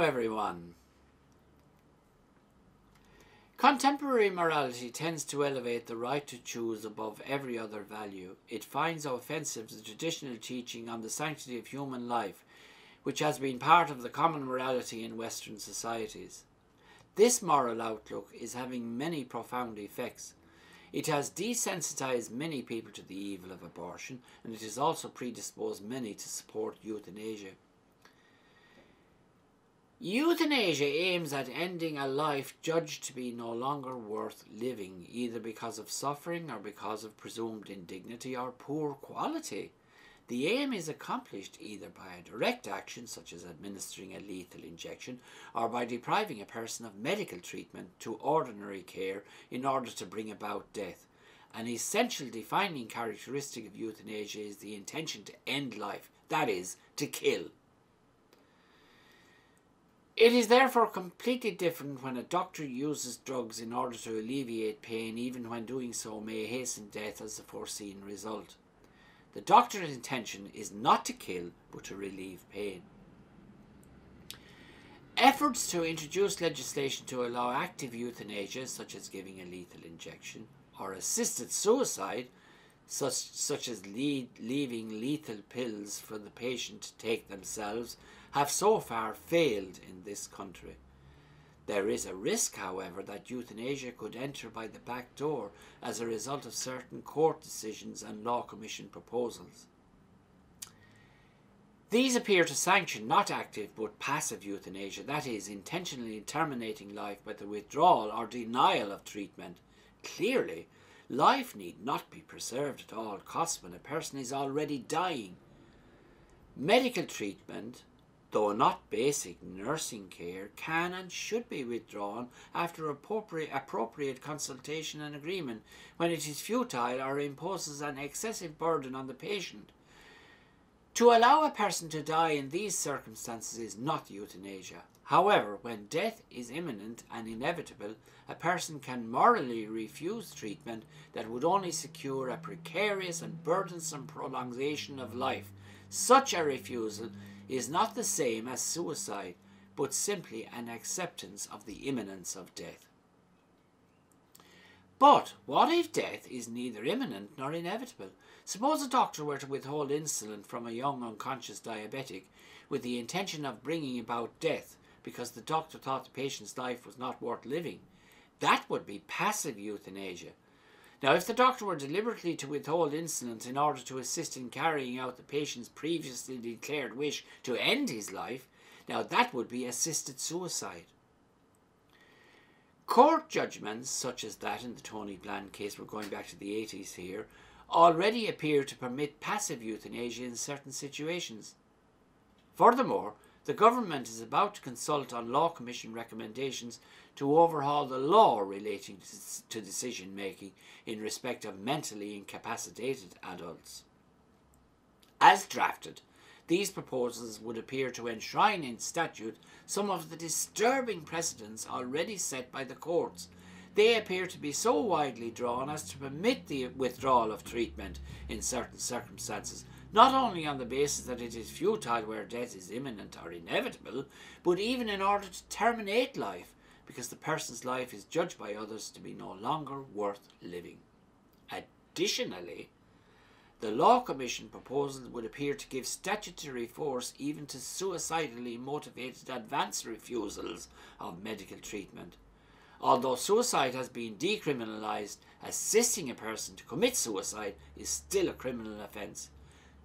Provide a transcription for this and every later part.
everyone. Contemporary morality tends to elevate the right to choose above every other value. It finds offensive the traditional teaching on the sanctity of human life, which has been part of the common morality in Western societies. This moral outlook is having many profound effects. It has desensitized many people to the evil of abortion, and it has also predisposed many to support euthanasia. Euthanasia aims at ending a life judged to be no longer worth living, either because of suffering or because of presumed indignity or poor quality. The aim is accomplished either by a direct action, such as administering a lethal injection, or by depriving a person of medical treatment to ordinary care in order to bring about death. An essential defining characteristic of euthanasia is the intention to end life, that is, to kill. It is therefore completely different when a doctor uses drugs in order to alleviate pain, even when doing so may hasten death as the foreseen result. The doctor's intention is not to kill, but to relieve pain. Efforts to introduce legislation to allow active euthanasia, such as giving a lethal injection, or assisted suicide, such, such as lead, leaving lethal pills for the patient to take themselves, have so far failed in this country. There is a risk, however, that euthanasia could enter by the back door as a result of certain court decisions and law commission proposals. These appear to sanction not active but passive euthanasia, that is, intentionally terminating life by the withdrawal or denial of treatment. Clearly, life need not be preserved at all costs when a person is already dying. Medical treatment though not basic nursing care, can and should be withdrawn after appropriate, appropriate consultation and agreement when it is futile or imposes an excessive burden on the patient. To allow a person to die in these circumstances is not euthanasia. However, when death is imminent and inevitable, a person can morally refuse treatment that would only secure a precarious and burdensome prolongation of life. Such a refusal is not the same as suicide, but simply an acceptance of the imminence of death. But what if death is neither imminent nor inevitable? Suppose a doctor were to withhold insulin from a young unconscious diabetic with the intention of bringing about death because the doctor thought the patient's life was not worth living. That would be passive euthanasia. Now, if the doctor were deliberately to withhold insulin in order to assist in carrying out the patient's previously declared wish to end his life, now that would be assisted suicide. Court judgments, such as that in the Tony Bland case, we're going back to the 80s here, already appear to permit passive euthanasia in certain situations. Furthermore, the government is about to consult on Law Commission recommendations to overhaul the law relating to decision making in respect of mentally incapacitated adults. As drafted, these proposals would appear to enshrine in statute some of the disturbing precedents already set by the courts. They appear to be so widely drawn as to permit the withdrawal of treatment in certain circumstances not only on the basis that it is futile where death is imminent or inevitable, but even in order to terminate life, because the person's life is judged by others to be no longer worth living. Additionally, the Law Commission proposal would appear to give statutory force even to suicidally motivated advance refusals of medical treatment. Although suicide has been decriminalised, assisting a person to commit suicide is still a criminal offence.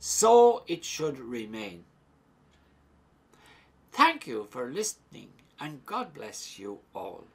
So it should remain. Thank you for listening and God bless you all.